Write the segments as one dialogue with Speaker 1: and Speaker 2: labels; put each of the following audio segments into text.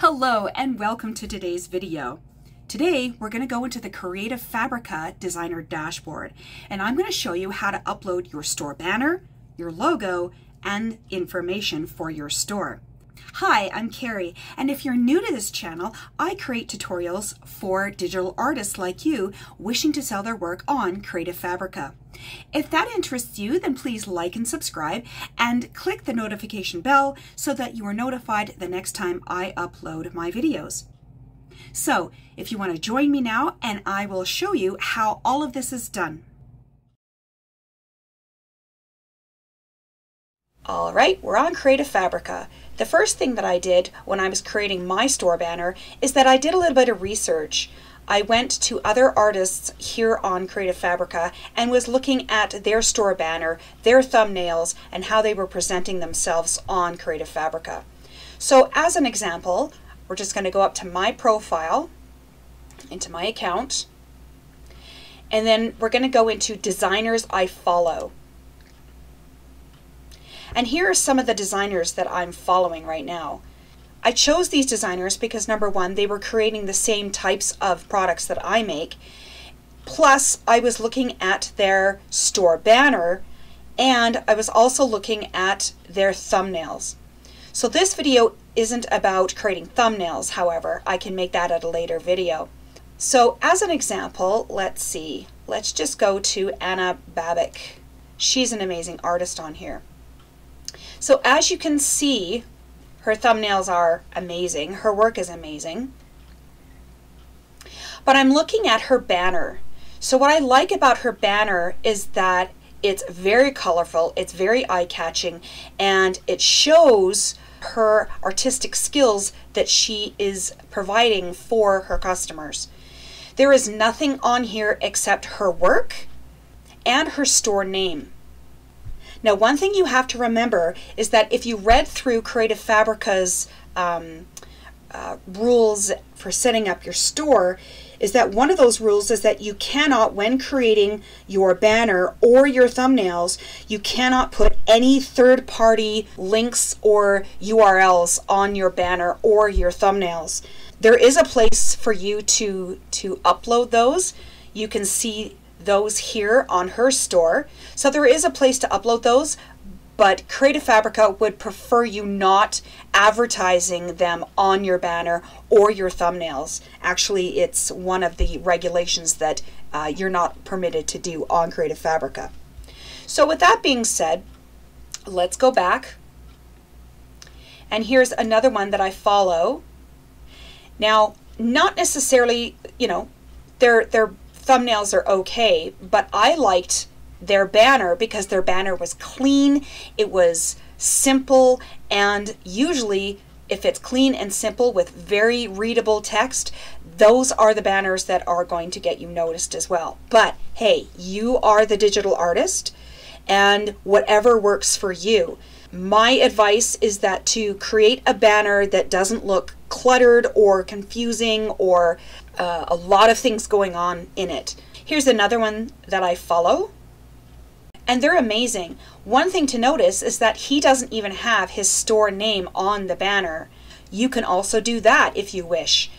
Speaker 1: Hello and welcome to today's video. Today we're going to go into the Creative Fabrica Designer dashboard and I'm going to show you how to upload your store banner, your logo, and information for your store. Hi, I'm Kerry, and if you're new to this channel, I create tutorials for digital artists like you wishing to sell their work on Creative Fabrica. If that interests you, then please like and subscribe and click the notification bell so that you are notified the next time I upload my videos. So, if you want to join me now, and I will show you how all of this is done. All right, we're on Creative Fabrica. The first thing that I did when I was creating my store banner is that I did a little bit of research. I went to other artists here on Creative Fabrica and was looking at their store banner, their thumbnails, and how they were presenting themselves on Creative Fabrica. So as an example, we're just going to go up to my profile, into my account, and then we're going to go into designers I follow. And here are some of the designers that I'm following right now. I chose these designers because number one, they were creating the same types of products that I make. Plus, I was looking at their store banner and I was also looking at their thumbnails. So this video isn't about creating thumbnails, however, I can make that at a later video. So as an example, let's see, let's just go to Anna Babik. She's an amazing artist on here. So as you can see, her thumbnails are amazing. Her work is amazing. But I'm looking at her banner. So what I like about her banner is that it's very colorful, it's very eye-catching, and it shows her artistic skills that she is providing for her customers. There is nothing on here except her work and her store name. Now, one thing you have to remember is that if you read through Creative Fabrica's um, uh, rules for setting up your store, is that one of those rules is that you cannot, when creating your banner or your thumbnails, you cannot put any third party links or URLs on your banner or your thumbnails. There is a place for you to, to upload those. You can see those here on her store. So there is a place to upload those, but Creative Fabrica would prefer you not advertising them on your banner or your thumbnails. Actually, it's one of the regulations that uh, you're not permitted to do on Creative Fabrica. So with that being said, let's go back. And here's another one that I follow. Now, not necessarily, you know, they're, they're thumbnails are okay, but I liked their banner because their banner was clean, it was simple, and usually if it's clean and simple with very readable text, those are the banners that are going to get you noticed as well. But hey, you are the digital artist and whatever works for you. My advice is that to create a banner that doesn't look cluttered or confusing or uh, a lot of things going on in it. Here's another one that I follow. And they're amazing. One thing to notice is that he doesn't even have his store name on the banner. You can also do that if you wish.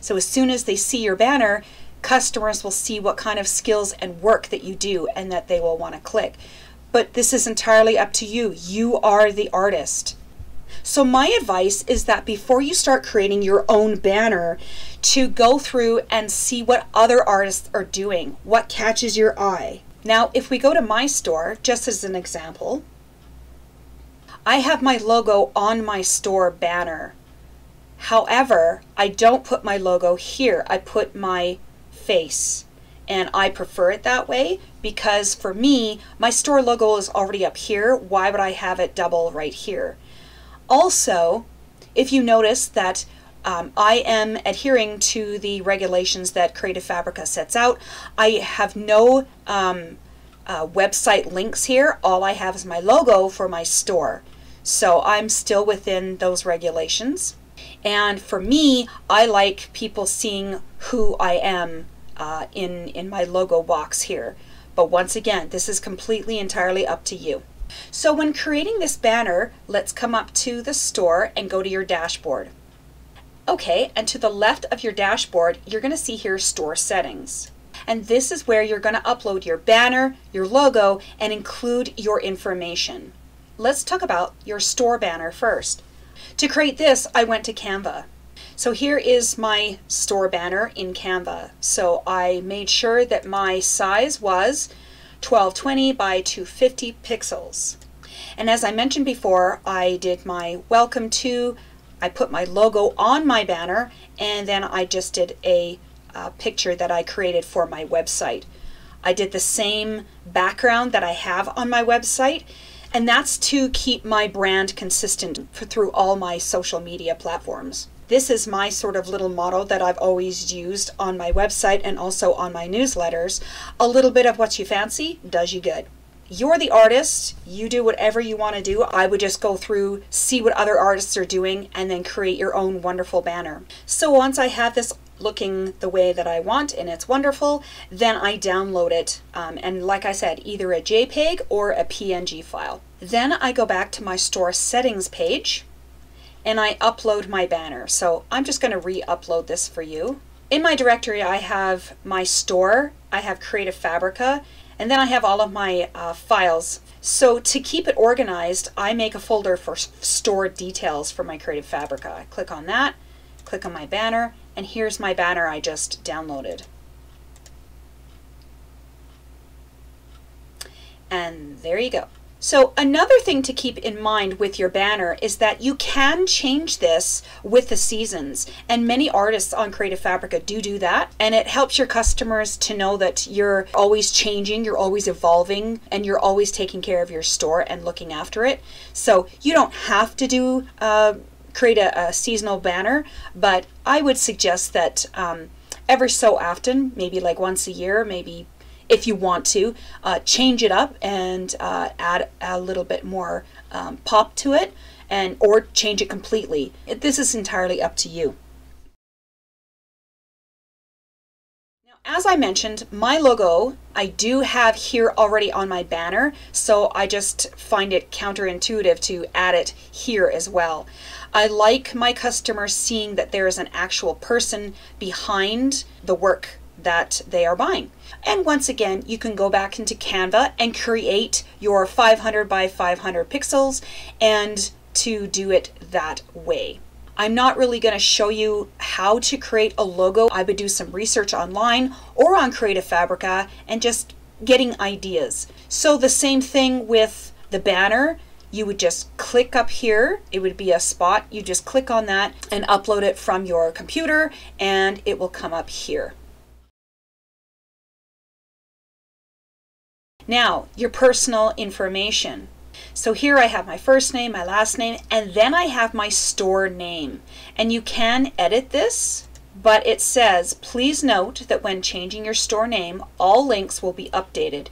Speaker 1: So as soon as they see your banner, customers will see what kind of skills and work that you do and that they will want to click. But this is entirely up to you. You are the artist. So my advice is that before you start creating your own banner, to go through and see what other artists are doing, what catches your eye. Now, if we go to my store, just as an example, I have my logo on my store banner. However, I don't put my logo here. I put my face and I prefer it that way because for me, my store logo is already up here. Why would I have it double right here? Also, if you notice that um, I am adhering to the regulations that Creative Fabrica sets out, I have no um, uh, website links here. All I have is my logo for my store. So I'm still within those regulations. And for me, I like people seeing who I am uh, in, in my logo box here. But once again, this is completely entirely up to you. So when creating this banner, let's come up to the store and go to your dashboard. Okay, and to the left of your dashboard, you're going to see here store settings. And this is where you're going to upload your banner, your logo, and include your information. Let's talk about your store banner first. To create this, I went to Canva. So here is my store banner in Canva. So I made sure that my size was 1220 by 250 pixels. And as I mentioned before, I did my welcome to, I put my logo on my banner, and then I just did a, a picture that I created for my website. I did the same background that I have on my website, and that's to keep my brand consistent through all my social media platforms. This is my sort of little model that I've always used on my website and also on my newsletters. A little bit of what you fancy does you good you're the artist. You do whatever you want to do. I would just go through, see what other artists are doing, and then create your own wonderful banner. So once I have this looking the way that I want and it's wonderful, then I download it. Um, and like I said, either a JPEG or a PNG file. Then I go back to my store settings page and I upload my banner. So I'm just going to re-upload this for you. In my directory, I have my store, I have Creative Fabrica, and then I have all of my uh, files. So to keep it organized, I make a folder for store details for my Creative Fabrica. I click on that, click on my banner, and here's my banner I just downloaded. And there you go. So another thing to keep in mind with your banner is that you can change this with the seasons. And many artists on Creative Fabrica do do that. And it helps your customers to know that you're always changing, you're always evolving, and you're always taking care of your store and looking after it. So you don't have to do uh, create a, a, seasonal banner, but I would suggest that um, every so often, maybe like once a year, maybe if you want to uh, change it up and uh, add a little bit more um, pop to it and or change it completely. This is entirely up to you. Now as I mentioned my logo I do have here already on my banner so I just find it counterintuitive to add it here as well. I like my customers seeing that there is an actual person behind the work that they are buying. And once again, you can go back into Canva and create your 500 by 500 pixels and to do it that way. I'm not really going to show you how to create a logo. I would do some research online or on Creative Fabrica and just getting ideas. So the same thing with the banner. You would just click up here. It would be a spot. You just click on that and upload it from your computer and it will come up here. Now, your personal information. So here I have my first name, my last name, and then I have my store name. And you can edit this, but it says, please note that when changing your store name, all links will be updated.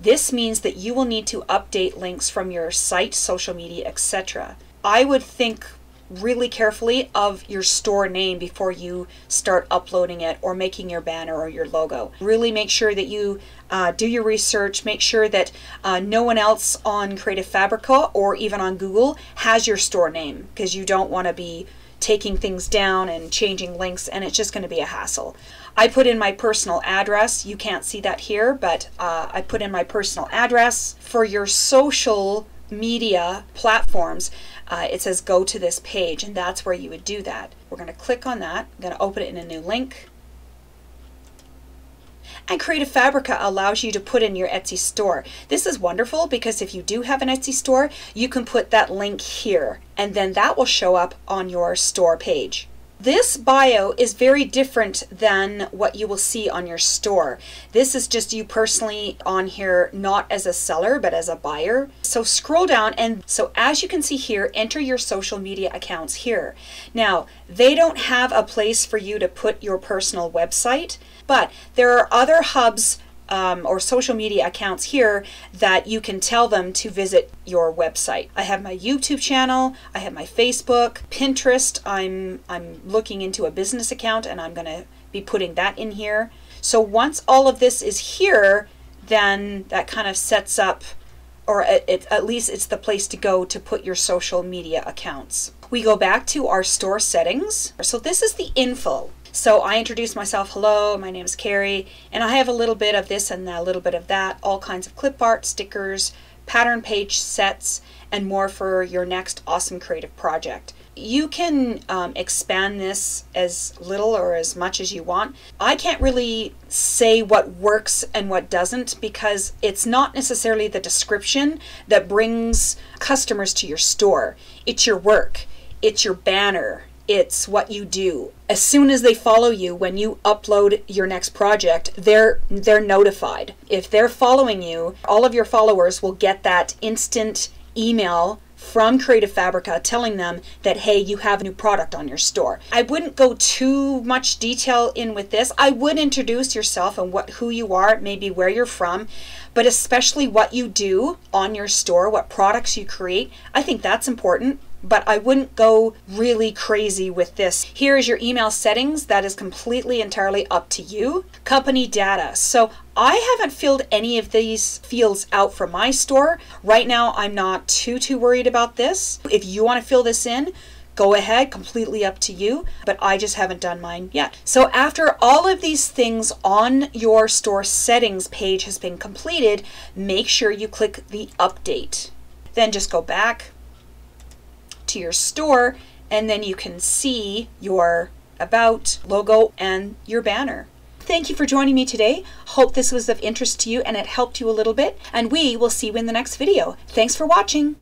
Speaker 1: This means that you will need to update links from your site, social media, etc. I would think really carefully of your store name before you start uploading it or making your banner or your logo. Really make sure that you uh, do your research, make sure that uh, no one else on Creative Fabrica or even on Google has your store name because you don't want to be taking things down and changing links and it's just going to be a hassle. I put in my personal address. You can't see that here, but uh, I put in my personal address. For your social media platforms, uh, it says go to this page, and that's where you would do that. We're going to click on that. I'm going to open it in a new link. And Creative Fabrica allows you to put in your Etsy store. This is wonderful because if you do have an Etsy store, you can put that link here, and then that will show up on your store page. This bio is very different than what you will see on your store. This is just you personally on here, not as a seller, but as a buyer. So scroll down and so as you can see here, enter your social media accounts here. Now, they don't have a place for you to put your personal website, but there are other hubs um, or social media accounts here that you can tell them to visit your website. I have my YouTube channel, I have my Facebook, Pinterest. I'm I'm looking into a business account and I'm going to be putting that in here. So once all of this is here, then that kind of sets up or it, at least it's the place to go to put your social media accounts. We go back to our store settings. So this is the info. So I introduce myself, hello, my name is Kerry, and I have a little bit of this and a little bit of that, all kinds of clip art, stickers, pattern page sets, and more for your next awesome creative project. You can um, expand this as little or as much as you want. I can't really say what works and what doesn't because it's not necessarily the description that brings customers to your store. It's your work, it's your banner, it's what you do. As soon as they follow you when you upload your next project, they're they're notified. If they're following you, all of your followers will get that instant email from Creative Fabrica telling them that hey, you have a new product on your store. I wouldn't go too much detail in with this. I would introduce yourself and what who you are, maybe where you're from, but especially what you do on your store, what products you create. I think that's important but I wouldn't go really crazy with this. Here is your email settings. That is completely entirely up to you. Company data. So I haven't filled any of these fields out for my store. Right now, I'm not too, too worried about this. If you want to fill this in, go ahead, completely up to you, but I just haven't done mine yet. So after all of these things on your store settings page has been completed, make sure you click the update. Then just go back, to your store and then you can see your about logo and your banner. Thank you for joining me today. Hope this was of interest to you and it helped you a little bit. And we will see you in the next video. Thanks for watching.